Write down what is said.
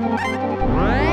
Right?